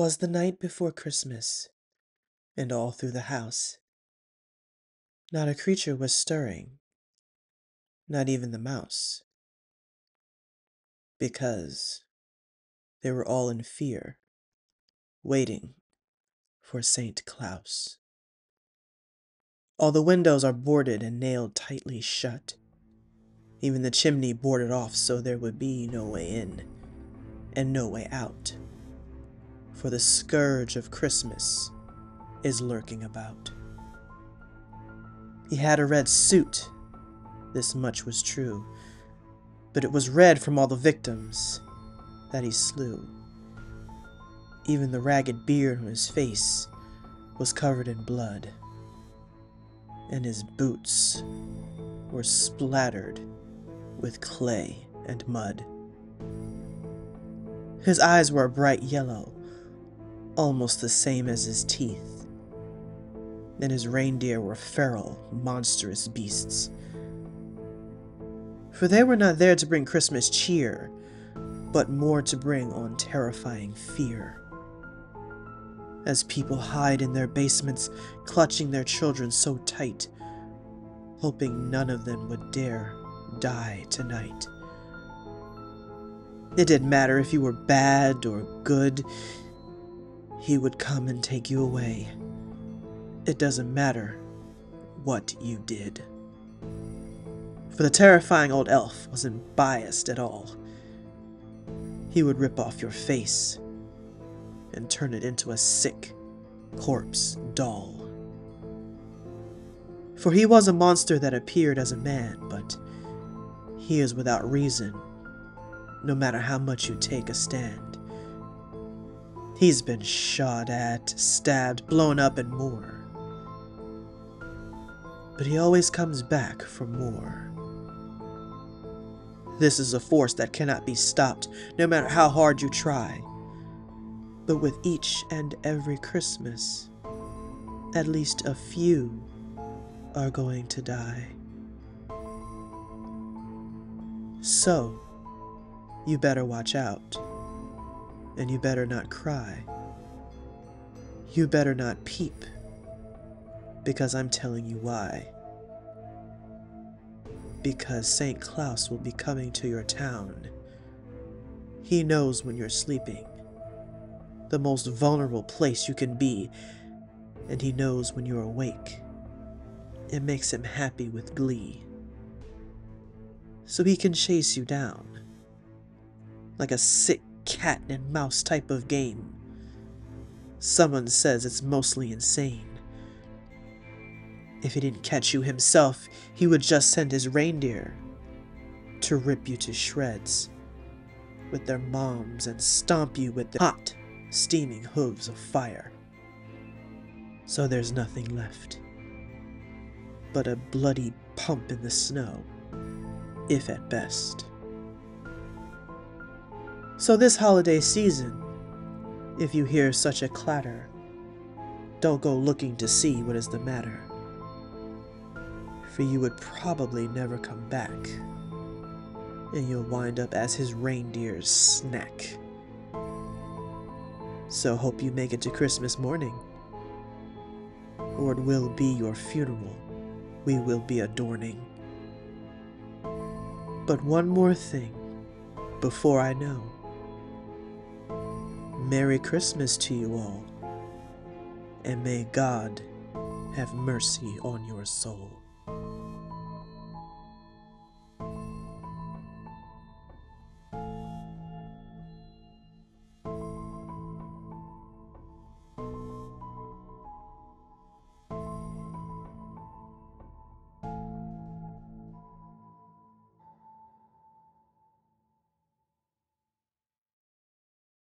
'Twas the night before Christmas, and all through the house not a creature was stirring, not even the mouse, because they were all in fear, waiting for St. Klaus. All the windows are boarded and nailed tightly shut, even the chimney boarded off so there would be no way in and no way out. For the scourge of Christmas is lurking about. He had a red suit, this much was true, but it was red from all the victims that he slew. Even the ragged beard on his face was covered in blood, and his boots were splattered with clay and mud. His eyes were a bright yellow, almost the same as his teeth, and his reindeer were feral, monstrous beasts. For they were not there to bring Christmas cheer, but more to bring on terrifying fear. As people hide in their basements, clutching their children so tight, hoping none of them would dare die tonight. It didn't matter if you were bad or good, he would come and take you away. It doesn't matter what you did. For the terrifying old elf wasn't biased at all. He would rip off your face and turn it into a sick corpse doll. For he was a monster that appeared as a man, but he is without reason, no matter how much you take a stand. He's been shot at, stabbed, blown up, and more. But he always comes back for more. This is a force that cannot be stopped, no matter how hard you try. But with each and every Christmas, at least a few are going to die. So, you better watch out. And you better not cry. You better not peep. Because I'm telling you why. Because St. Klaus will be coming to your town. He knows when you're sleeping, the most vulnerable place you can be, and he knows when you're awake. It makes him happy with glee so he can chase you down. Like a sick cat and mouse type of game. Someone says it's mostly insane. If he didn't catch you himself, he would just send his reindeer to rip you to shreds with their moms and stomp you with their hot, steaming hooves of fire. So there's nothing left but a bloody pump in the snow if at best. So, this holiday season, if you hear such a clatter, don't go looking to see what is the matter, for you would probably never come back, and you'll wind up as his reindeer's snack. So, hope you make it to Christmas morning, or it will be your funeral we will be adorning. But one more thing before I know. Merry Christmas to you all, and may God have mercy on your soul.